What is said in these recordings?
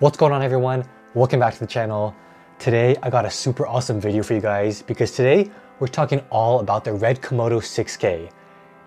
What's going on everyone? Welcome back to the channel. Today I got a super awesome video for you guys because today we're talking all about the Red Komodo 6K.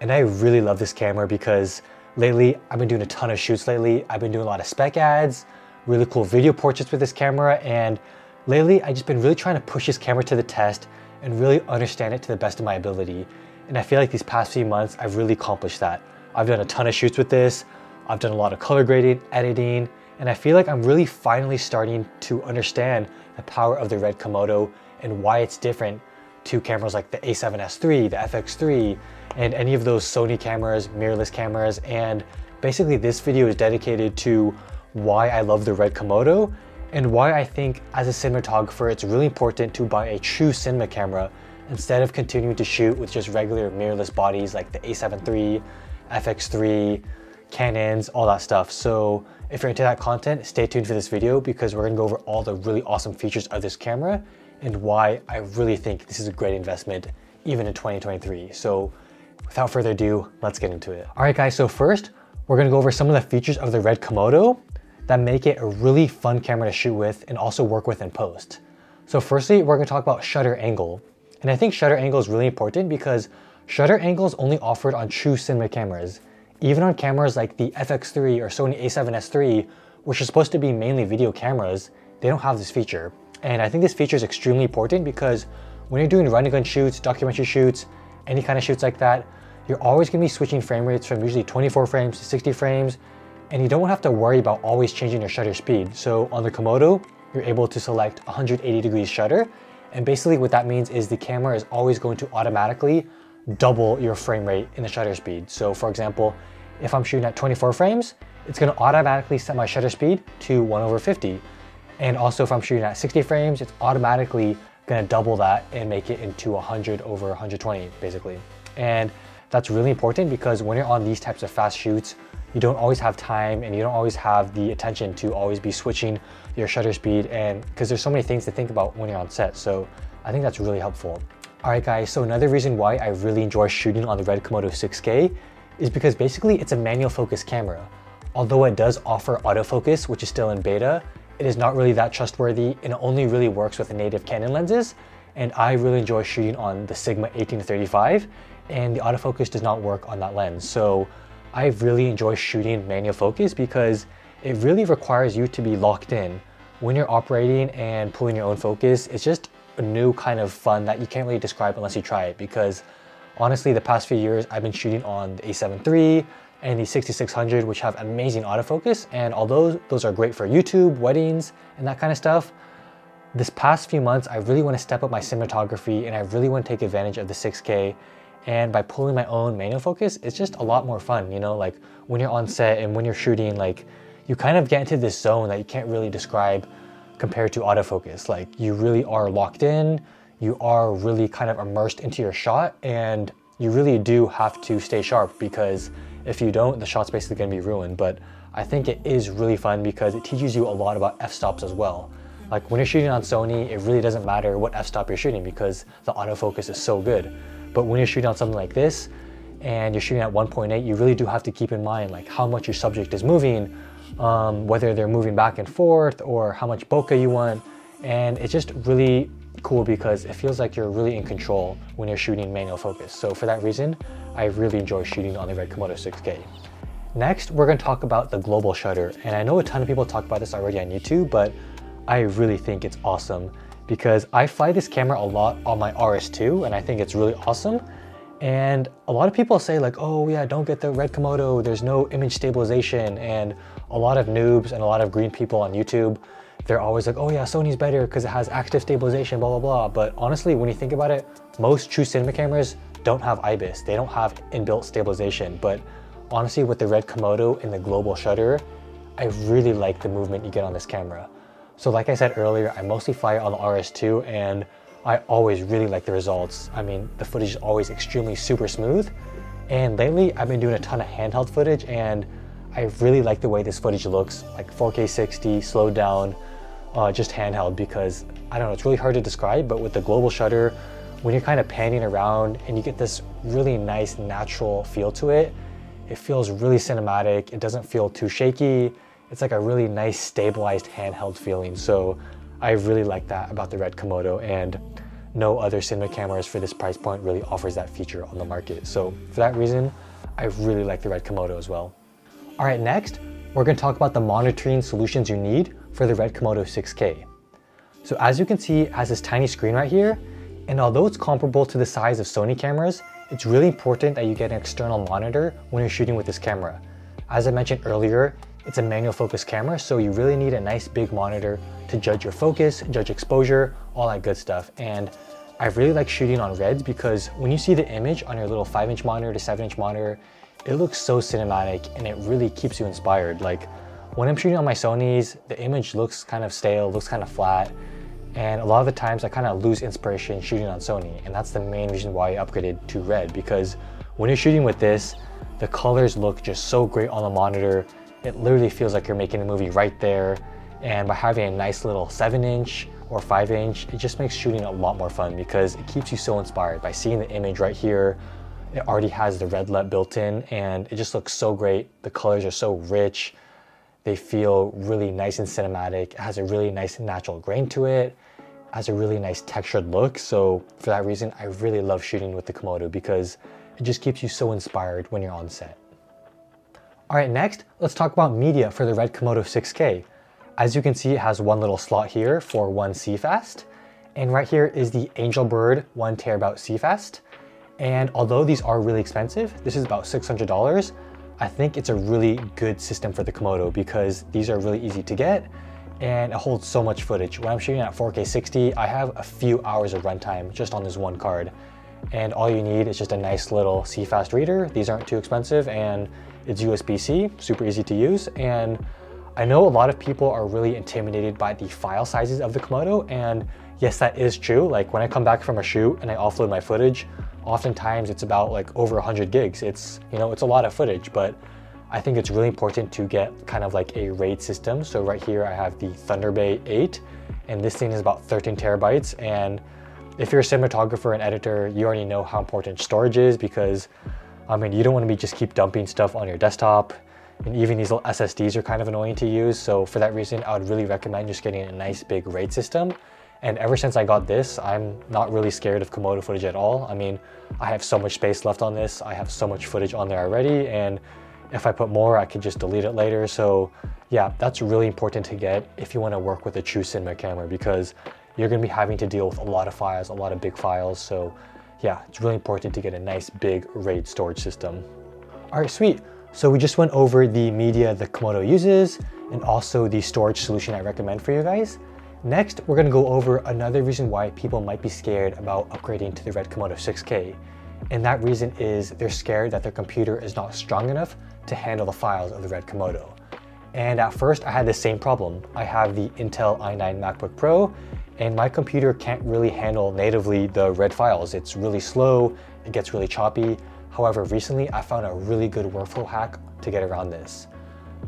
And I really love this camera because lately I've been doing a ton of shoots lately. I've been doing a lot of spec ads, really cool video portraits with this camera and lately I've just been really trying to push this camera to the test and really understand it to the best of my ability. And I feel like these past few months I've really accomplished that. I've done a ton of shoots with this. I've done a lot of color grading, editing, and I feel like I'm really finally starting to understand the power of the Red Komodo and why it's different to cameras like the a7S III, the FX3, and any of those Sony cameras, mirrorless cameras. And basically this video is dedicated to why I love the Red Komodo and why I think as a cinematographer, it's really important to buy a true cinema camera instead of continuing to shoot with just regular mirrorless bodies like the a7 III, FX3, Canons, all that stuff. So if you're into that content, stay tuned for this video because we're gonna go over all the really awesome features of this camera and why I really think this is a great investment even in 2023. So without further ado, let's get into it. All right guys, so first, we're gonna go over some of the features of the Red Komodo that make it a really fun camera to shoot with and also work with in post. So firstly, we're gonna talk about shutter angle. And I think shutter angle is really important because shutter angle is only offered on true cinema cameras. Even on cameras like the FX3 or Sony a7S III, which are supposed to be mainly video cameras, they don't have this feature. And I think this feature is extremely important because when you're doing run and gun shoots, documentary shoots, any kind of shoots like that, you're always gonna be switching frame rates from usually 24 frames to 60 frames, and you don't have to worry about always changing your shutter speed. So on the Komodo, you're able to select 180 degrees shutter, and basically what that means is the camera is always going to automatically double your frame rate in the shutter speed. So for example, if I'm shooting at 24 frames, it's gonna automatically set my shutter speed to 1 over 50. And also if I'm shooting at 60 frames, it's automatically gonna double that and make it into 100 over 120 basically. And that's really important because when you're on these types of fast shoots, you don't always have time and you don't always have the attention to always be switching your shutter speed and because there's so many things to think about when you're on set. So I think that's really helpful. All right guys, so another reason why I really enjoy shooting on the Red Komodo 6K is because basically it's a manual focus camera. Although it does offer autofocus, which is still in beta, it is not really that trustworthy and it only really works with the native Canon lenses. And I really enjoy shooting on the Sigma 18-35 and the autofocus does not work on that lens. So I really enjoy shooting manual focus because it really requires you to be locked in. When you're operating and pulling your own focus, it's just a new kind of fun that you can't really describe unless you try it because honestly, the past few years, I've been shooting on the a7 III and the 6600, which have amazing autofocus. And although those are great for YouTube, weddings, and that kind of stuff, this past few months, I really want to step up my cinematography and I really want to take advantage of the 6K. And by pulling my own manual focus, it's just a lot more fun, you know, like when you're on set and when you're shooting, like you kind of get into this zone that you can't really describe compared to autofocus. Like you really are locked in, you are really kind of immersed into your shot and you really do have to stay sharp because if you don't, the shot's basically gonna be ruined. But I think it is really fun because it teaches you a lot about f-stops as well. Like when you're shooting on Sony, it really doesn't matter what f-stop you're shooting because the autofocus is so good. But when you're shooting on something like this, and you're shooting at 1.8, you really do have to keep in mind like how much your subject is moving, um, whether they're moving back and forth or how much bokeh you want. And it's just really cool because it feels like you're really in control when you're shooting manual focus. So for that reason, I really enjoy shooting on the Red Komodo 6K. Next, we're gonna talk about the global shutter. And I know a ton of people talk about this already on YouTube, but I really think it's awesome because I fly this camera a lot on my RS2 and I think it's really awesome. And a lot of people say like, oh yeah, don't get the Red Komodo, there's no image stabilization. And a lot of noobs and a lot of green people on YouTube they're always like, oh yeah, Sony's better because it has active stabilization, blah, blah, blah. But honestly, when you think about it, most true cinema cameras don't have IBIS. They don't have inbuilt stabilization. But honestly, with the Red Komodo and the global shutter, I really like the movement you get on this camera. So like I said earlier, I mostly fly on the RS2 and I always really like the results. I mean, the footage is always extremely super smooth. And lately, I've been doing a ton of handheld footage and I really like the way this footage looks, like 4K 60, slowed down, uh, just handheld because I don't know, it's really hard to describe, but with the global shutter, when you're kind of panning around and you get this really nice natural feel to it, it feels really cinematic. It doesn't feel too shaky It's like a really nice stabilized handheld feeling. So I really like that about the Red Komodo and no other cinema cameras for this price point really offers that feature on the market. So for that reason, I really like the Red Komodo as well. All right, next, we're gonna talk about the monitoring solutions you need for the Red Komodo 6K. So as you can see, it has this tiny screen right here, and although it's comparable to the size of Sony cameras, it's really important that you get an external monitor when you're shooting with this camera. As I mentioned earlier, it's a manual focus camera, so you really need a nice big monitor to judge your focus, judge exposure, all that good stuff. And I really like shooting on reds because when you see the image on your little 5 inch monitor to 7 inch monitor, it looks so cinematic and it really keeps you inspired. Like when I'm shooting on my Sony's, the image looks kind of stale, looks kind of flat. And a lot of the times I kind of lose inspiration shooting on Sony. And that's the main reason why I upgraded to red because when you're shooting with this, the colors look just so great on the monitor. It literally feels like you're making a movie right there. And by having a nice little seven inch or five inch, it just makes shooting a lot more fun because it keeps you so inspired by seeing the image right here. It already has the red LUT built in and it just looks so great. The colors are so rich. They feel really nice and cinematic. It has a really nice natural grain to it. it has a really nice textured look. So for that reason, I really love shooting with the Komodo because it just keeps you so inspired when you're on set. All right, next, let's talk about media for the Red Komodo 6K. As you can see, it has one little slot here for one CFast. And right here is the Angelbird one terabyte CFast. And although these are really expensive, this is about $600, I think it's a really good system for the Komodo because these are really easy to get and it holds so much footage. When I'm shooting at 4K 60, I have a few hours of runtime just on this one card. And all you need is just a nice little CFast reader. These aren't too expensive and it's USB-C, super easy to use. And I know a lot of people are really intimidated by the file sizes of the Komodo and yes, that is true. Like when I come back from a shoot and I offload my footage, oftentimes it's about like over 100 gigs. It's, you know, it's a lot of footage, but I think it's really important to get kind of like a RAID system. So right here I have the ThunderBay 8 and this thing is about 13 terabytes. And if you're a cinematographer and editor, you already know how important storage is because I mean, you don't want to be just keep dumping stuff on your desktop. And even these little SSDs are kind of annoying to use. So for that reason, I would really recommend just getting a nice big RAID system and ever since I got this, I'm not really scared of Komodo footage at all. I mean, I have so much space left on this. I have so much footage on there already. And if I put more, I could just delete it later. So yeah, that's really important to get if you want to work with a true cinema camera because you're going to be having to deal with a lot of files, a lot of big files. So yeah, it's really important to get a nice big RAID storage system. All right, sweet. So we just went over the media the Komodo uses and also the storage solution I recommend for you guys. Next, we're gonna go over another reason why people might be scared about upgrading to the Red Komodo 6K. And that reason is they're scared that their computer is not strong enough to handle the files of the Red Komodo. And at first I had the same problem. I have the Intel i9 MacBook Pro and my computer can't really handle natively the red files. It's really slow, it gets really choppy. However, recently I found a really good workflow hack to get around this.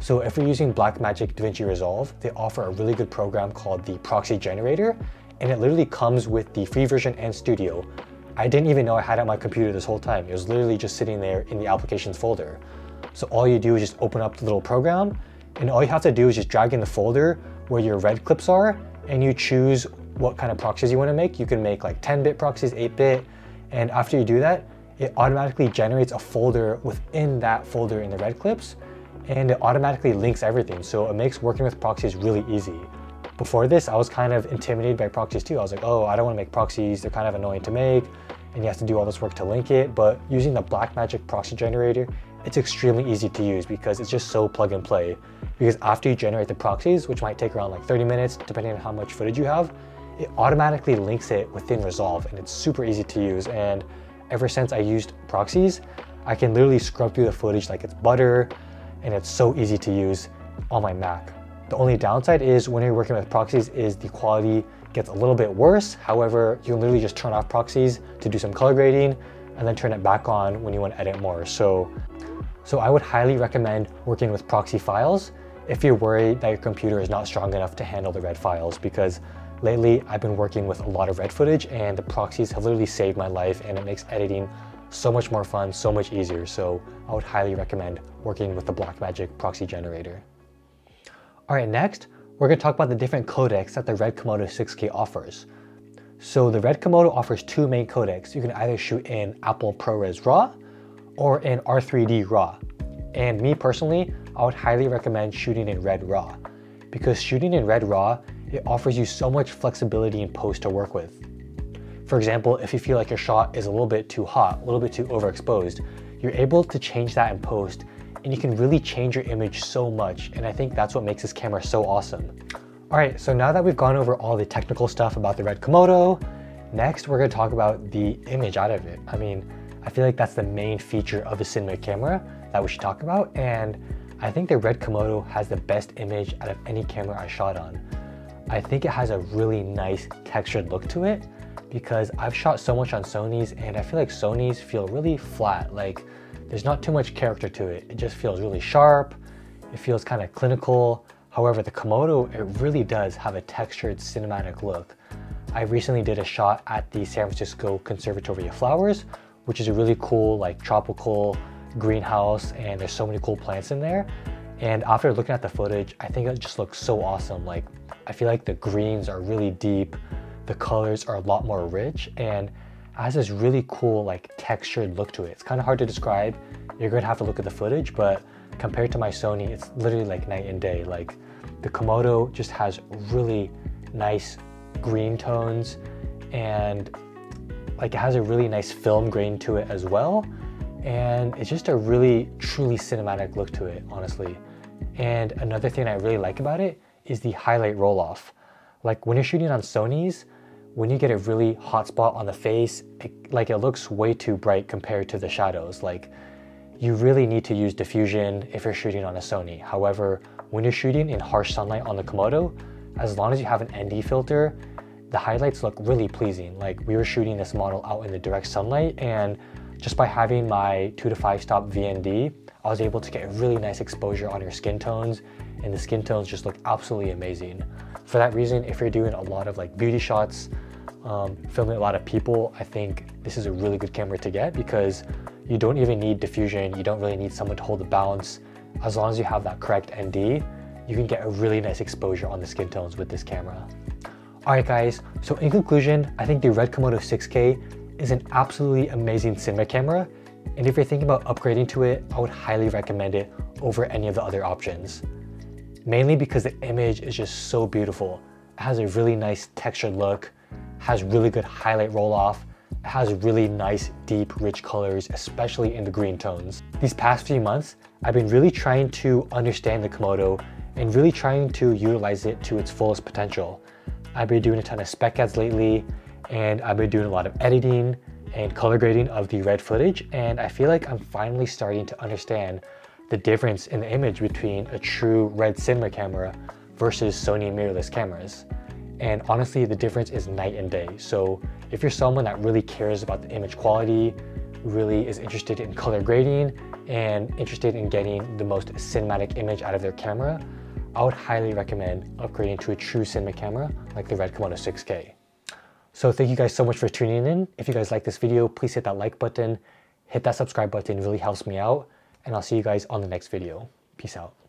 So if you're using Blackmagic DaVinci Resolve, they offer a really good program called the Proxy Generator, and it literally comes with the free version and Studio. I didn't even know I had it on my computer this whole time. It was literally just sitting there in the applications folder. So all you do is just open up the little program, and all you have to do is just drag in the folder where your red clips are, and you choose what kind of proxies you want to make. You can make like 10-bit proxies, 8-bit, and after you do that, it automatically generates a folder within that folder in the red clips, and it automatically links everything. So it makes working with proxies really easy. Before this, I was kind of intimidated by proxies too. I was like, oh, I don't want to make proxies. They're kind of annoying to make and you have to do all this work to link it. But using the Blackmagic proxy generator, it's extremely easy to use because it's just so plug and play. Because after you generate the proxies, which might take around like 30 minutes, depending on how much footage you have, it automatically links it within Resolve and it's super easy to use. And ever since I used proxies, I can literally scrub through the footage like it's butter and it's so easy to use on my Mac. The only downside is when you're working with proxies is the quality gets a little bit worse. However, you can literally just turn off proxies to do some color grading and then turn it back on when you want to edit more. So, so I would highly recommend working with proxy files if you're worried that your computer is not strong enough to handle the red files because lately I've been working with a lot of red footage and the proxies have literally saved my life and it makes editing so much more fun, so much easier. So I would highly recommend working with the Blackmagic proxy generator. All right, next, we're gonna talk about the different codecs that the Red Komodo 6K offers. So the Red Komodo offers two main codecs. You can either shoot in Apple ProRes RAW or in R3D RAW. And me personally, I would highly recommend shooting in Red RAW because shooting in Red RAW, it offers you so much flexibility in post to work with. For example, if you feel like your shot is a little bit too hot, a little bit too overexposed, you're able to change that in post and you can really change your image so much. And I think that's what makes this camera so awesome. All right, so now that we've gone over all the technical stuff about the Red Komodo, next we're gonna talk about the image out of it. I mean, I feel like that's the main feature of a cinema camera that we should talk about. And I think the Red Komodo has the best image out of any camera I shot on. I think it has a really nice textured look to it because I've shot so much on Sony's and I feel like Sony's feel really flat. Like there's not too much character to it. It just feels really sharp. It feels kind of clinical. However, the Komodo, it really does have a textured cinematic look. I recently did a shot at the San Francisco Conservatory of Flowers, which is a really cool like tropical greenhouse and there's so many cool plants in there. And after looking at the footage, I think it just looks so awesome. Like I feel like the greens are really deep, the colors are a lot more rich and has this really cool like textured look to it. It's kind of hard to describe. You're gonna have to look at the footage, but compared to my Sony, it's literally like night and day. Like the Komodo just has really nice green tones and like it has a really nice film grain to it as well. And it's just a really truly cinematic look to it, honestly. And another thing I really like about it is the highlight roll off. Like when you're shooting on Sony's, when you get a really hot spot on the face, it, like it looks way too bright compared to the shadows. Like you really need to use diffusion if you're shooting on a Sony. However, when you're shooting in harsh sunlight on the Komodo, as long as you have an ND filter, the highlights look really pleasing. Like we were shooting this model out in the direct sunlight and just by having my two to five stop VND, I was able to get a really nice exposure on your skin tones and the skin tones just look absolutely amazing. For that reason, if you're doing a lot of like beauty shots, um, filming a lot of people, I think this is a really good camera to get because you don't even need diffusion. You don't really need someone to hold the balance. As long as you have that correct ND, you can get a really nice exposure on the skin tones with this camera. All right guys, so in conclusion, I think the Red Komodo 6K is an absolutely amazing cinema camera. And if you're thinking about upgrading to it, I would highly recommend it over any of the other options. Mainly because the image is just so beautiful. It has a really nice textured look, has really good highlight roll off, it has really nice, deep, rich colors, especially in the green tones. These past few months, I've been really trying to understand the Komodo and really trying to utilize it to its fullest potential. I've been doing a ton of spec ads lately, and I've been doing a lot of editing and color grading of the red footage, and I feel like I'm finally starting to understand the difference in the image between a true red cinema camera versus Sony mirrorless cameras. And honestly, the difference is night and day. So if you're someone that really cares about the image quality, really is interested in color grading, and interested in getting the most cinematic image out of their camera, I would highly recommend upgrading to a true cinema camera like the Red Komodo 6K. So thank you guys so much for tuning in. If you guys like this video, please hit that like button, hit that subscribe button, really helps me out, and I'll see you guys on the next video. Peace out.